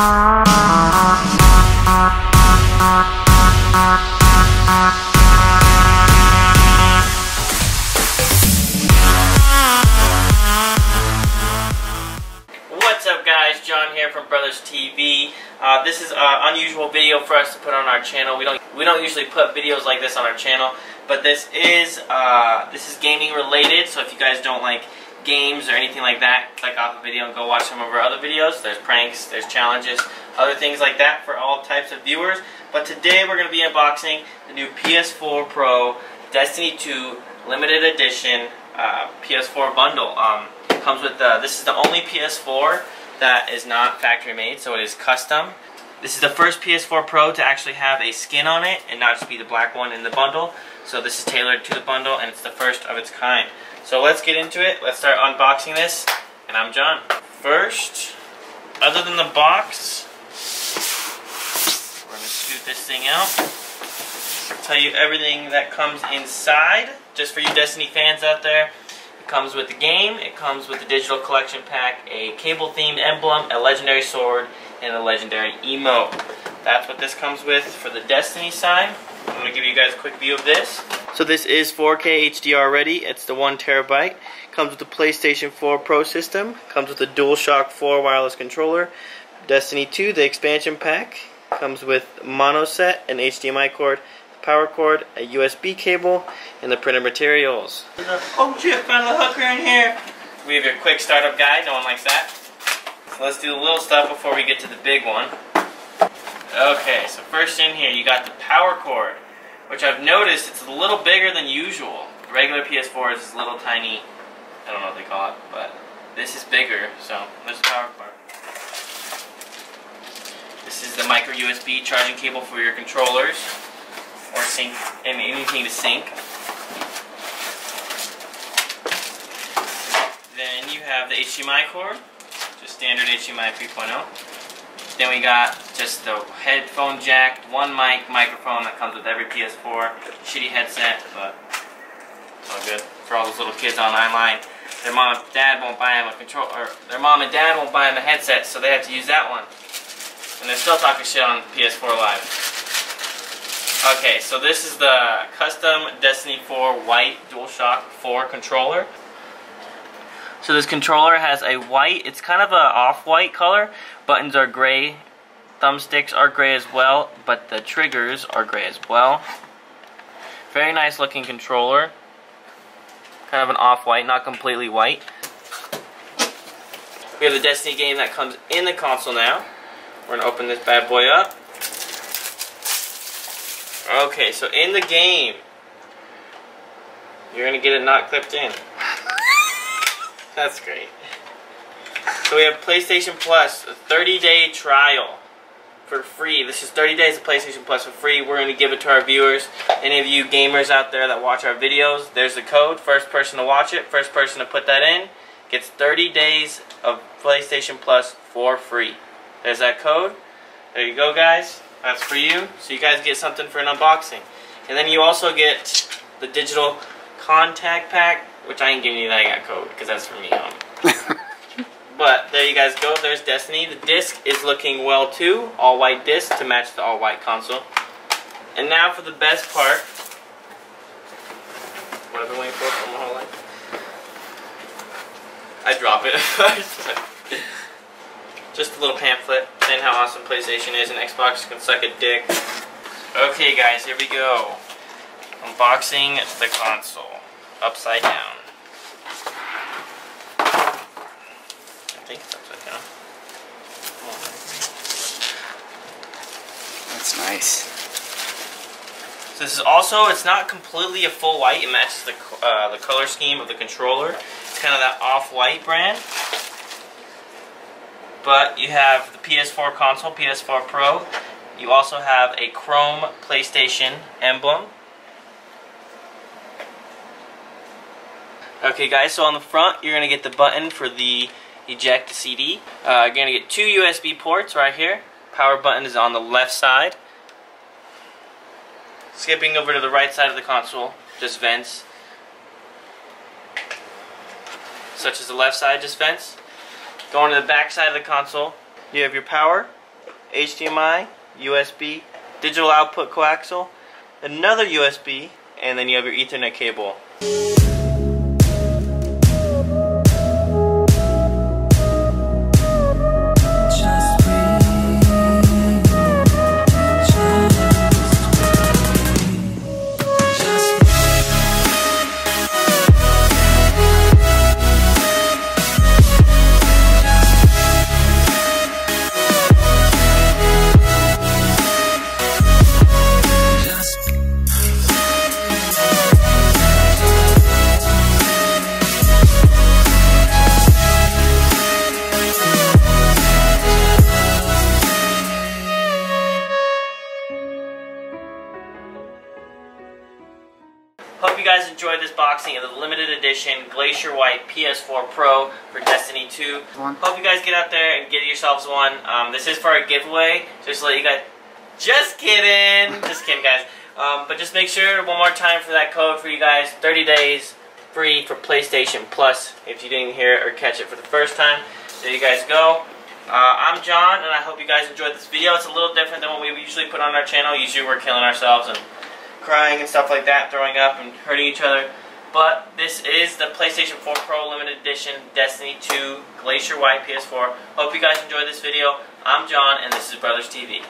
What's up guys, Jon here from Brothers TV. Uh, this is an unusual video for us to put on our channel. We don't we don't usually put videos like this on our channel, but this is uh, this is gaming related. So if you guys don't like games or anything like that, click off the video and go watch some of our other videos. There's pranks, there's challenges, other things like that for all types of viewers. But today we're going to be unboxing the new PS4 Pro Destiny 2 Limited Edition uh, PS4 bundle. Um, comes with the, this is the only PS4 that is not factory made, so it is custom. This is the first PS4 Pro to actually have a skin on it and not just be the black one in the bundle. So this is tailored to the bundle and it's the first of its kind. So let's get into it. Let's start unboxing this. And I'm Jon. First, other than the box, we're going to scoot this thing out. Tell you everything that comes inside, just for you Destiny fans out there it comes with the game, it comes with the digital collection pack, a Cabal-themed emblem, a legendary sword, and a legendary emote. That's what this comes with for the Destiny sign. I'm going to give you guys a quick view of this. So this is 4K HDR ready. It's the 1 terabyte. Comes with the PlayStation 4 Pro system. Comes with the DualShock 4 wireless controller. Destiny 2, the expansion pack. Comes with mono set, an HDMI cord, power cord, a USB cable, and the printed materials. Oh shit, found the hooker in here! We have your quick startup guide, no one likes that. Let's do the little stuff before we get to the big one. Okay, so first in here you got the power cord, which I've noticed it's a little bigger than usual. The regular PS4 is little tiny, I don't know what they call it, but this is bigger, so there's the power cord. This is the micro USB charging cable for your controllers or sync and anything to sync. Then you have the HDMI cord, standard HDMI 3.0. Then we got just the headphone jack, one mic, microphone that comes with every PS4. Shitty headset, but it's all good for all those little kids on online. Their mom and dad won't buy them a control, or their mom and dad won't buy them a headset, so they have to use that one. And they're still talking shit on PS4 Live. Okay, so this is the custom Destiny 4 white DualShock 4 controller. So this controller has a white, it's kind of an off-white color. Buttons are gray, thumbsticks are gray as well, but the triggers are gray as well. Very nice looking controller. Kind of an off-white, not completely white. We have the Destiny game that comes in the console now. We're going to open this bad boy up. Okay, so in the game, you're going to get it not clipped in. That's great. So we have PlayStation Plus, a 30-day trial for free. This is 30 days of PlayStation Plus for free. We're going to give it to our viewers. Any of you gamers out there that watch our videos, there's the code. First person to watch it, first person to put that in, gets 30 days of PlayStation Plus for free. There's that code. There you go, guys. That's for you. So you guys get something for an unboxing. And then you also get the digital contact pack, which I ain't giving you that I got code, because that's for me. but there you guys go. There's Destiny. The disc is looking well too. All white disc to match the all white console. And now for the best part. What I've been waiting for for my whole life. I drop it. Just a little pamphlet saying how awesome PlayStation is and Xbox can suck a dick. Okay guys, here we go. Unboxing the console. Upside down. I think down. That's nice. So this is also, it's not completely a full white. It matches the, uh, the color scheme of the controller. It's kind of that off-white brand. But you have the PS4 console, PS4 Pro. You also have a chrome PlayStation emblem. Okay guys, so on the front you're going to get the button for the eject the CD. Uh, you're going to get two USB ports right here. Power button is on the left side. Skipping over to the right side of the console, just vents. Such as the left side, just vents. Going to the back side of the console, you have your power, HDMI, USB, digital output coaxial, another USB, and then you have your Ethernet cable. Hope you guys enjoyed this boxing of the limited edition Glacier White PS4 Pro for Destiny 2. Hope you guys get out there and get yourselves one. Um, this is for a giveaway, just to let you guys... Just kidding! Just kidding, guys. Um, but just make sure, one more time for that code for you guys, 30 days free for PlayStation Plus, if you didn't hear it or catch it for the first time. There you guys go. Uh, I'm Jon, and I hope you guys enjoyed this video. It's a little different than what we usually put on our channel. Usually we're killing ourselves and crying and stuff like that, throwing up and hurting each other. But this is the PlayStation 4 Pro Limited Edition Destiny 2 Glacier White PS4. Hope you guys enjoyed this video. I'm Jon, and this is Brothers TV.